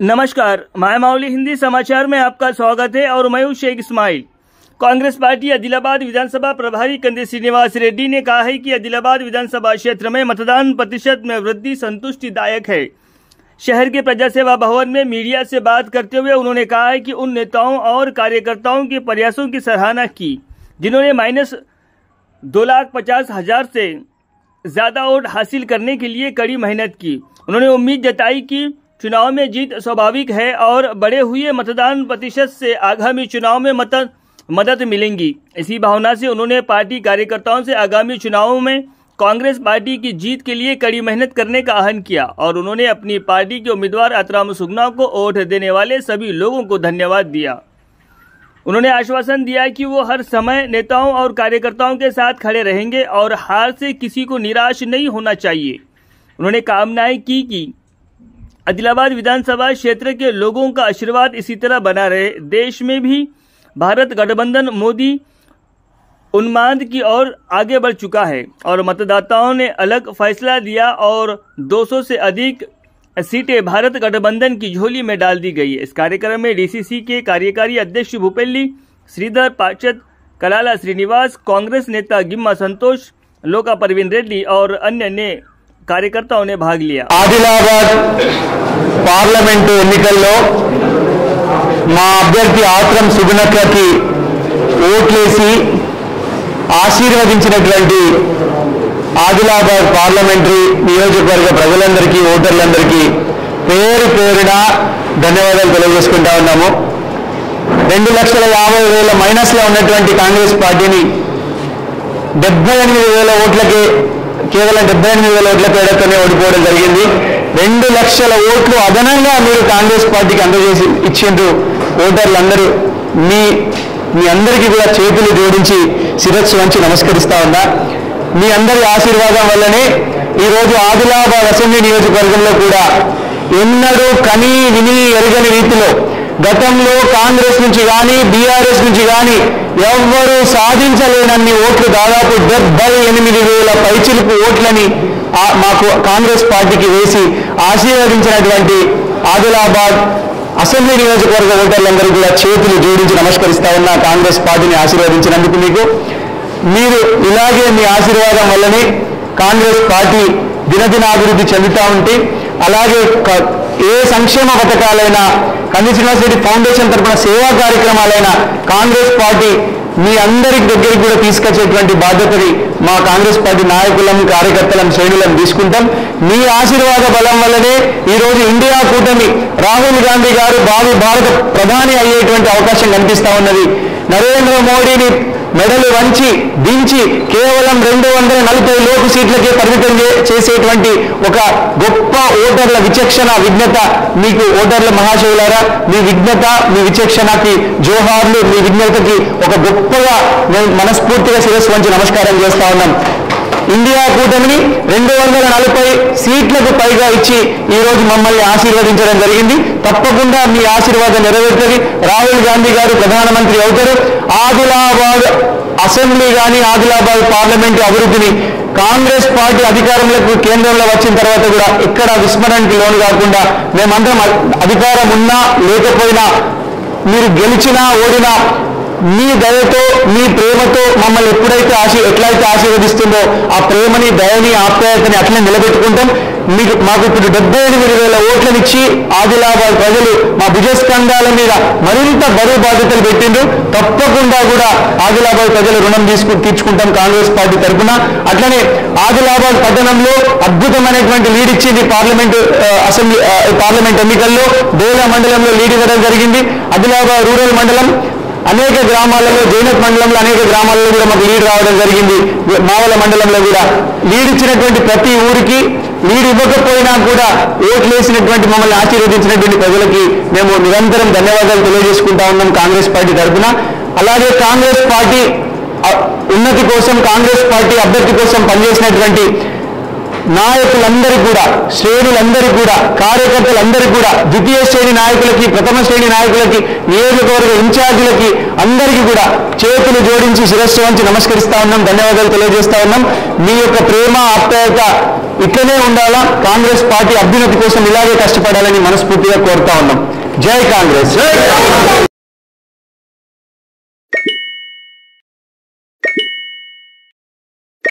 नमस्कार मायामावली हिंदी समाचार में आपका स्वागत है और मैं हूँ शेख इस्माइल। कांग्रेस पार्टी आदिलाबाद विधानसभा प्रभारी कंदे श्रीनिवास रेड्डी ने कहा है कि आदिलाबाद विधानसभा क्षेत्र में मतदान प्रतिशत में वृद्धि संतुष्टिदायक है। शहर के प्रजा सेवा भवन में मीडिया से बात करते हुए उन्होंने कहा है कि उन नेताओं और कार्यकर्ताओं के प्रयासों की सराहना की, जिन्होंने माइनस दो लाख पचास हज़ार से ज़्यादा वोट हासिल करने के लिए कड़ी मेहनत की। उन्होंने उम्मीद जताई कि चुनाव में जीत स्वाभाविक है और बढ़े हुए मतदान प्रतिशत से आगामी चुनाव में मत, मदद मिलेंगी। इसी भावना से उन्होंने पार्टी कार्यकर्ताओं से आगामी चुनावों में कांग्रेस पार्टी की जीत के लिए कड़ी मेहनत करने का आह्वान किया और उन्होंने अपनी पार्टी के उम्मीदवार अतराम सुगना को वोट देने वाले सभी लोगों को धन्यवाद दिया। उन्होंने आश्वासन दिया कि वो हर समय नेताओं और कार्यकर्ताओं के साथ खड़े रहेंगे और हार से किसी को निराश नहीं होना चाहिए। उन्होंने कामनाएँ की कि आदिलाबाद विधानसभा क्षेत्र के लोगों का आशीर्वाद इसी तरह बना रहे। देश में भी भारत गठबंधन मोदी उन्माद की ओर आगे बढ़ चुका है और मतदाताओं ने अलग फैसला दिया और 200 से अधिक सीटें भारत गठबंधन की झोली में डाल दी गई। है इस कार्यक्रम में डीसीसी के कार्यकारी अध्यक्ष भूपेली, श्रीधर पार्षद कलाला श्रीनिवास, कांग्रेस नेता गिम्मा संतोष, लोका परवीन रेड्डी और अन्य ने कार्यकर्ताओं ने भाग लिया ఆదిలాబాద్ పార్లమెంటు ఎన్నికల్లో మా అభ్యర్థి ఆత్రం సుగుణక్కకి ఓట్లేసి ఆశీర్వదించినటువంటి ఆదిలాబాద్ పార్లమెంటరీ నియోజకవర్గ ప్రజలందరికీ ఓటర్లందరికీ పేరు పేరున ధన్యవాదాలు తెలియజేసుకుంటా ఉన్నాము రెండు లక్షల యాభై వేల మైనస్లో ఉన్నటువంటి కాంగ్రెస్ పార్టీని డెబ్బై ఎనిమిది వేల ఓట్లకే కేవలం డెబ్బై ఎనిమిది వేల ఓట్ల తేడాతోనే ఓడిపోవడం జరిగింది. రెండు లక్షల ఓట్లు అదనంగా మీరు కాంగ్రెస్ పార్టీకి అందజేసి ఇచ్చిండ్రు. ఓటర్లందరూ మీ మీ అందరికీ కూడా చేతులు జోడించి శిరస్సు వంచి నమస్కరిస్తా ఉన్నా. మీ అందరి ఆశీర్వాదం వల్లనే ఈరోజు ఆదిలాబాద్ అసెంబ్లీ నియోజకవర్గంలో కూడా ఎన్నడూ కనీ విని ఎరగని రీతిలో గతంలో కాంగ్రెస్ నుంచి కానీ బీఆర్ఎస్ నుంచి కానీ ఎవ్వరూ సాధించలేనన్ని ఓట్లు దాదాపు డెబ్బై ఎనిమిది వేల పైచిలుపు ఓట్లని మాకు కాంగ్రెస్ పార్టీకి వేసి ఆశీర్వదించినటువంటి ఆదిలాబాద్ అసెంబ్లీ నియోజకవర్గ ఓటర్లందరూ కూడా చేతులు జోడించి నమస్కరిస్తా ఉన్న కాంగ్రెస్ పార్టీని ఆశీర్వదించినందుకు మీకు. మీరు ఇలాగే మీ ఆశీర్వాదం వల్లనే కాంగ్రెస్ పార్టీ దినదినాభివృద్ధి చెందుతూ ఉంటే అలాగే ఏ సంక్షేమ పథకాలైనా కంది శ్రీనివాసరెడ్డి ఫౌండేషన్ తరపున సేవా కార్యక్రమాలైన కాంగ్రెస్ పార్టీ మీ అందరి దగ్గరికి కూడా తీసుకొచ్చేటువంటి బాధ్యతని మా కాంగ్రెస్ పార్టీ నాయకులం కార్యకర్తలం శ్రేణులం తీసుకుంటాం. మీ ఆశీర్వాద బలం వల్లనే ఈరోజు ఇండియా కూటమి రాహుల్ గాంధీ గారు భావి భారత ప్రధాని అయ్యేటువంటి అవకాశం కనిపిస్తా ఉన్నది. నరేంద్ర మోడీని మెడలు వంచి దించి కేవలం రెండు వందల నలభై లోపు సీట్లకే పరిమితం చేసేటువంటి ఒక గొప్ప ఓటర్ల విచక్షణ విజ్ఞత మీకు ఓటర్ల మహాశయులారా మీ విజ్ఞత మీ విచక్షణకి జోహార్లు మీ విజ్ఞతకి ఒక గొప్పగా మేము మనస్ఫూర్తిగా శిరస్సు వంచి నమస్కారం చేస్తా ఉన్నాం. ఇండియా కూటమిని రెండు వందల నలభై సీట్లకు పైగా ఇచ్చి ఈ రోజు మమ్మల్ని ఆశీర్వదించడం జరిగింది. తప్పకుండా మీ ఆశీర్వాదం నెరవేరుతుంది. రాహుల్ గాంధీ గారు ప్రధానమంత్రి అవుతారు. ఆదిలాబాద్ అసెంబ్లీ కానీ ఆదిలాబాద్ పార్లమెంటు అభివృద్ధిని కాంగ్రెస్ పార్టీ అధికారంలోకి కేంద్రంలో వచ్చిన తర్వాత కూడా ఇక్కడ విస్మరణకి లోను కాకుండా మేమందరం అధికారం ఉన్నా లేకపోయినా మీరు గెలిచినా ఓడినా మీ దయతో మీ ప్రేమతో మమ్మల్ని ఎప్పుడైతే ఆశీ ఎట్లయితే ఆశీర్వదిస్తుందో ఆ ప్రేమని దయని ఆప్యాయతని అట్లనే నిలబెట్టుకుంటాం. మీకు మాకు ఇప్పుడు డెబ్బై ఎనిమిది వేల ఓట్లనిచ్చి ఆదిలాబాద్ ప్రజలు మా భుజస్కంధాల మీద మరింత బరువు బాధ్యతలు పెట్టిండ్రు. తప్పకుండా కూడా ఆదిలాబాద్ ప్రజలు రుణం తీసుకు తీర్చుకుంటాం కాంగ్రెస్ పార్టీ తరఫున అట్లనే ఆదిలాబాద్ పట్టణంలో అద్భుతమైనటువంటి లీడ్ ఇచ్చింది పార్లమెంటు అసెంబ్లీ పార్లమెంట్ ఎన్నికల్లో బేలా మండలంలో లీడ్ ఇవ్వడం జరిగింది. ఆదిలాబాద్ రూరల్ మండలం అనేక గ్రామాలలో జైనత్ మండలంలో అనేక గ్రామాలలో కూడా మాకు లీడ్ రావడం జరిగింది. మావల మండలంలో కూడా లీడ్ ఇచ్చినటువంటి ప్రతి ఊరికి లీడ్ ఇవ్వకపోయినా కూడా ఓట్లేసినటువంటి మమ్మల్ని ఆశీర్వదించినటువంటి ప్రజలకి మేము నిరంతరం ధన్యవాదాలు తెలియజేసుకుంటా ఉన్నాం కాంగ్రెస్ పార్టీ తరఫున. అలాగే కాంగ్రెస్ పార్టీ ఉన్నతి కోసం కాంగ్రెస్ పార్టీ అభ్యర్థి కోసం పనిచేసినటువంటి నాయకులందరికీ కూడా శ్రేణులందరూ కూడా కార్యకర్తలందరికీ కూడా ద్వితీయ శ్రేణి నాయకులకి ప్రథమ శ్రేణి నాయకులకి నియోజకవర్గ ఇన్ఛార్జీలకి అందరికీ కూడా చేతులు జోడించి శిరస్సు వంచి నమస్కరిస్తా ఉన్నాం ధన్యవాదాలు తెలియజేస్తా ఉన్నాం. మీ యొక్క ప్రేమ ఆప్యాయత ఇట్లనే ఉండాలా? కాంగ్రెస్ పార్టీ అభ్యున్నతి కోసం ఇలాగే కష్టపడాలని మనస్ఫూర్తిగా కోరుతా ఉన్నాం. జై కాంగ్రెస్!